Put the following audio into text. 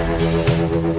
Gracias.